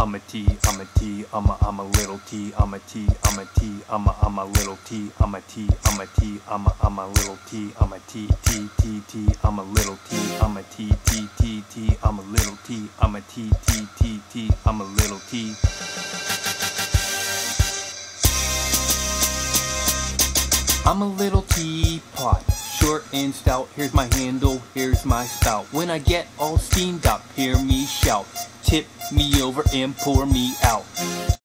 I'm a Tea, I'm a Tea, I'm a, I'm a little Tea, I'm a Tea, I'm a Tea, I'm a, I'm a little Tea, I'm a Tea, I'm a Tea, I'm a, I'm a little Tea, I'm a Tea, Tea, Tea, Tea, I'm a little Tea, I'm a Tea, Tea, Tea, Tea, I'm a little Tea, I'm a Tea, Tea, Tea, Tea, I'm a little Tea. I'm a little teapot, short and stout. Here's my handle, here's my spout. When I get all steamed up, hear me shout. Tip me over and pour me out.